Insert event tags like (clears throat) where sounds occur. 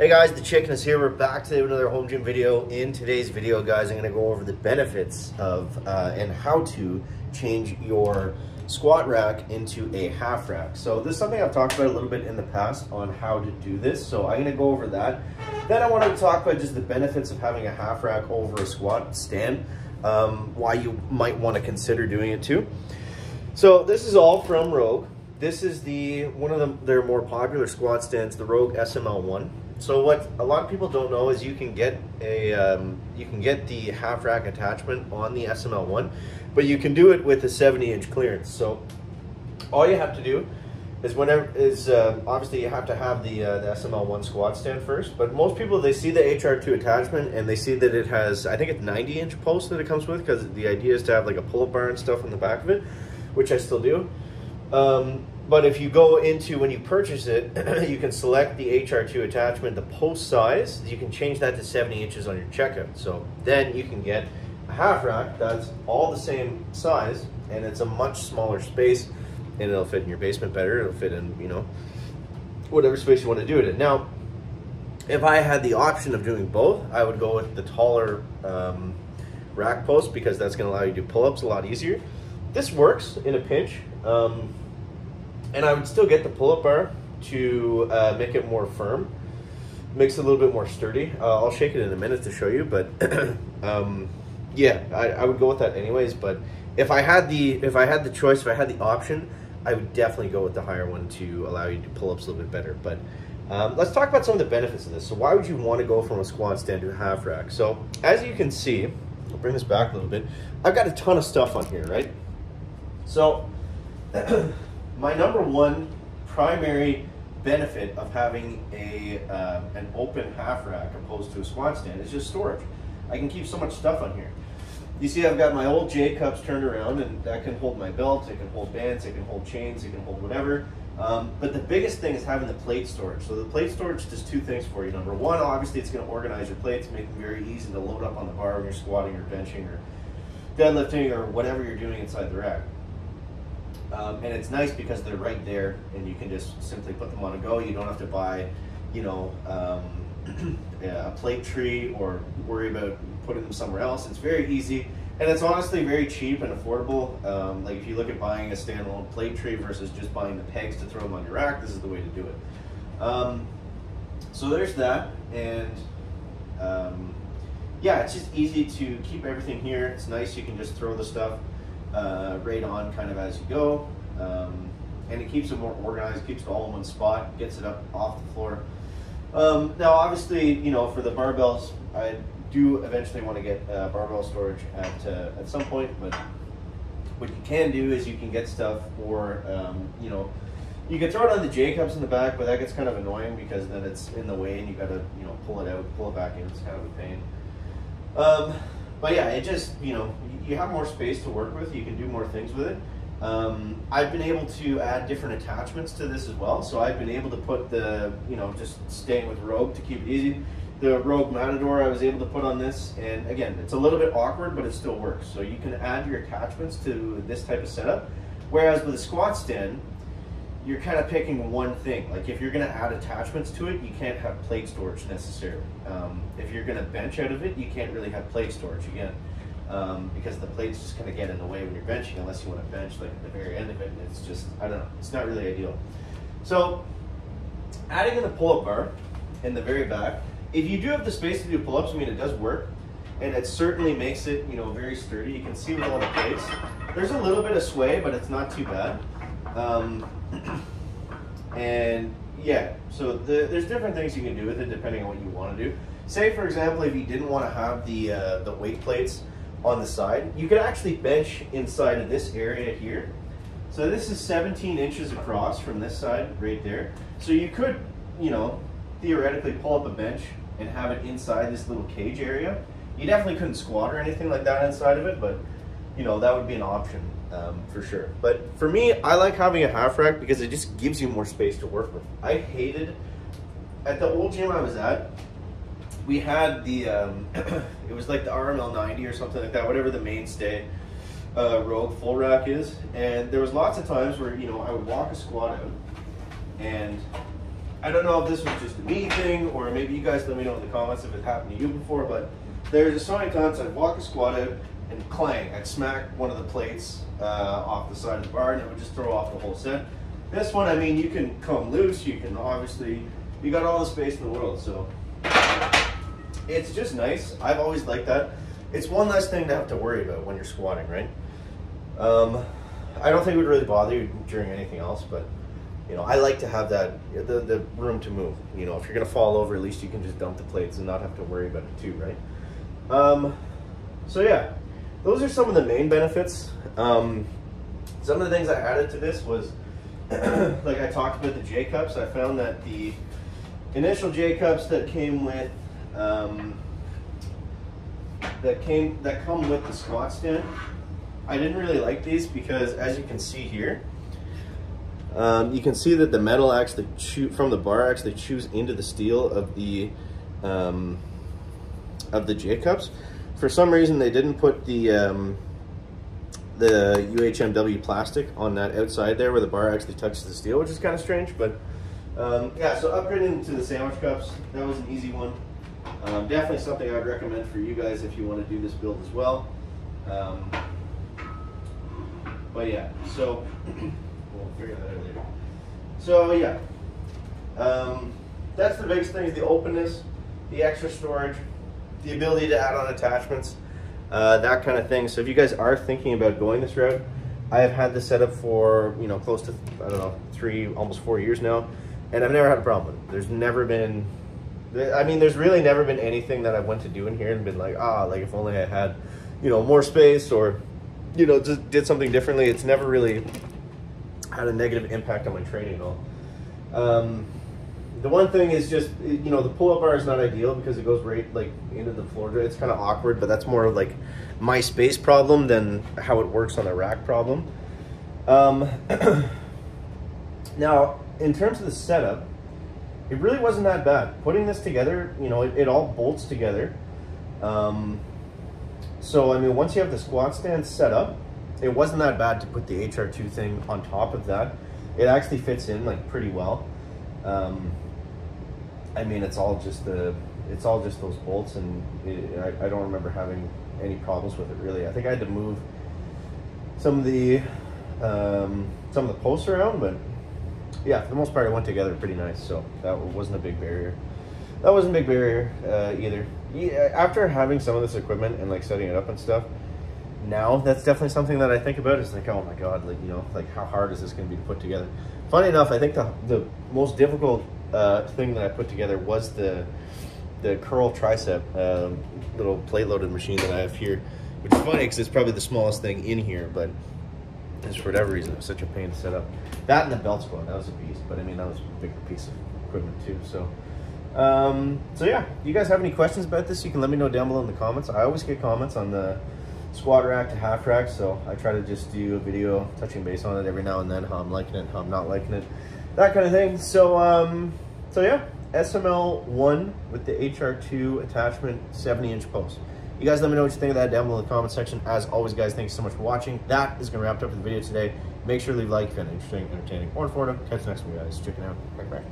Hey guys, the Chicken is here. We're back to another home gym video. In today's video, guys, I'm gonna go over the benefits of uh, and how to change your squat rack into a half rack. So this is something I've talked about a little bit in the past on how to do this. So I'm gonna go over that. Then I wanna talk about just the benefits of having a half rack over a squat stand, um, why you might wanna consider doing it too. So this is all from Rogue. This is the one of the, their more popular squat stands, the Rogue SML1. So what a lot of people don't know is you can get a um, you can get the half rack attachment on the SML1, but you can do it with a 70 inch clearance. So all you have to do is whenever is uh, obviously you have to have the uh, the SML1 squat stand first. But most people they see the HR2 attachment and they see that it has I think it's 90 inch post that it comes with because the idea is to have like a pull up bar and stuff on the back of it, which I still do. Um, but if you go into when you purchase it, (clears throat) you can select the HR2 attachment, the post size. You can change that to 70 inches on your checkout. So then you can get a half rack that's all the same size and it's a much smaller space and it'll fit in your basement better. It'll fit in, you know, whatever space you want to do it in. Now, if I had the option of doing both, I would go with the taller um, rack post because that's going to allow you to do pull-ups a lot easier. This works in a pinch. Um, and I would still get the pull-up bar to uh, make it more firm, makes it a little bit more sturdy. Uh, I'll shake it in a minute to show you, but (clears throat) um, yeah, I, I, would go with that anyways. But if I had the if I had the choice, if I had the option, I would definitely go with the higher one to allow you to pull ups a little bit better. But um, let's talk about some of the benefits of this. So why would you want to go from a squat stand to a half rack? So as you can see, I'll bring this back a little bit. I've got a ton of stuff on here, right? So (clears throat) my number one primary benefit of having a uh, an open half rack opposed to a squat stand is just storage. I can keep so much stuff on here. You see I've got my old J cups turned around and that can hold my belt, it can hold bands, it can hold chains, it can hold whatever. Um, but the biggest thing is having the plate storage. So the plate storage does two things for you. Number one, obviously it's going to organize your plates, make them very easy to load up on the bar when you're squatting or benching or deadlifting or whatever you're doing inside the rack. Um, and it's nice because they're right there and you can just simply put them on a go. You don't have to buy, you know, um, (clears throat) a plate tree or worry about putting them somewhere else. It's very easy and it's honestly very cheap and affordable. Um, like if you look at buying a standalone plate tree versus just buying the pegs to throw them on your rack, this is the way to do it. Um, so there's that and um, yeah, it's just easy to keep everything here. It's nice. You can just throw the stuff uh, right on kind of as you go. Um, and it keeps it more organized, keeps it all in one spot, gets it up off the floor. Um, now, obviously, you know, for the barbells, I do eventually want to get uh, barbell storage at uh, at some point, but what you can do is you can get stuff for, um, you know, you can throw it on the J cups in the back, but that gets kind of annoying because then it's in the way and you got to, you know, pull it out, pull it back in. It's kind of a pain. Um, but yeah, it just, you know, you have more space to work with. You can do more things with it. Um, I've been able to add different attachments to this as well. So I've been able to put the, you know, just staying with Rogue to keep it easy. The Rogue Matador I was able to put on this. And again, it's a little bit awkward, but it still works. So you can add your attachments to this type of setup. Whereas with a squat stand, you're kind of picking one thing. Like if you're going to add attachments to it, you can't have plate storage necessarily. Um, if you're going to bench out of it, you can't really have plate storage again. Um, because the plates just kind of get in the way when you're benching unless you want to bench like at the very end of it. And it's just, I don't know, it's not really ideal. So adding in the pull-up bar in the very back, if you do have the space to do pull-ups, I mean, it does work. And it certainly makes it, you know, very sturdy. You can see with all the plates. There's a little bit of sway, but it's not too bad. Um, and yeah, so the, there's different things you can do with it depending on what you want to do. Say, for example, if you didn't want to have the uh, the weight plates on the side, you could actually bench inside of this area here. So this is 17 inches across from this side right there. So you could, you know, theoretically pull up a bench and have it inside this little cage area. You definitely couldn't squat or anything like that inside of it, but you know, that would be an option um, for sure. But for me, I like having a half rack because it just gives you more space to work with. I hated, at the old gym I was at, we had the, um, (clears throat) it was like the RML 90 or something like that, whatever the mainstay uh, Rogue full rack is. And there was lots of times where, you know, I would walk a squat out and I don't know if this was just a me thing, or maybe you guys let me know in the comments if it happened to you before, but there's so many times I'd walk a squat out and clang, I'd smack one of the plates uh, off the side of the bar and it would just throw off the whole set. This one, I mean, you can come loose, you can obviously, you got all the space in the world, so it's just nice. I've always liked that. It's one less thing to have to worry about when you're squatting, right? Um, I don't think it would really bother you during anything else, but you know, I like to have that the, the room to move. You know, if you're gonna fall over, at least you can just dump the plates and not have to worry about it too, right? Um, so yeah, those are some of the main benefits. Um, some of the things I added to this was, (clears throat) like I talked about the J cups. I found that the initial J cups that came with um, that came that come with the squat stand, I didn't really like these because, as you can see here um, you can see that the metal actually chew, from the bar actually chews into the steel of the um, of the J cups. For some reason, they didn't put the um, the UHMW plastic on that outside there where the bar actually touches the steel, which is kind of strange. But um, yeah, so upgrading to the sandwich cups that was an easy one. Um, definitely something I would recommend for you guys if you want to do this build as well. Um, but yeah, so. (clears throat) we'll figure that out later. So yeah, um, that's the biggest thing is the openness, the extra storage, the ability to add on attachments, uh, that kind of thing. So if you guys are thinking about going this route, I have had this set up for, you know, close to, I don't know, three, almost four years now, and I've never had a problem. There's never been, I mean, there's really never been anything that I went to do in here and been like, ah, like if only I had, you know, more space or, you know, just did something differently. It's never really had a negative impact on my training at all. Um, the one thing is just you know the pull-up bar is not ideal because it goes right like into the floor. It's kind of awkward, but that's more of like my space problem than how it works on the rack problem. Um, (clears throat) now, in terms of the setup, it really wasn't that bad. Putting this together, you know, it, it all bolts together. Um, so I mean, once you have the squat stand set up, it wasn't that bad to put the HR2 thing on top of that. It actually fits in like pretty well. Um, I mean, it's all just the, it's all just those bolts, and it, I, I, don't remember having any problems with it really. I think I had to move some of the, um, some of the posts around, but yeah, for the most part, it went together pretty nice. So that wasn't a big barrier. That wasn't a big barrier uh, either. Yeah, after having some of this equipment and like setting it up and stuff, now that's definitely something that I think about is like, oh my God, like, you know, like how hard is this going to be to put together? Funny enough, I think the, the most difficult uh, thing that I put together was the, the curl tricep um, little plate loaded machine that I have here, which is funny because it's probably the smallest thing in here, but just for whatever reason, it was such a pain to set up. That and the belt squat, that was a beast, but I mean, that was a bigger piece of equipment too, so. Um, so yeah, you guys have any questions about this, you can let me know down below in the comments. I always get comments on the squat rack to half rack. So I try to just do a video touching base on it every now and then, how I'm liking it, how I'm not liking it, that kind of thing. So, um, so yeah, SML1 with the HR2 attachment, 70 inch post. You guys let me know what you think of that down below in the comment section. As always, guys, thank you so much for watching. That is going to wrap it up for the video today. Make sure to leave a like if you interesting, entertaining, or informative. Catch you next one, guys. Check it out. Bye, bye.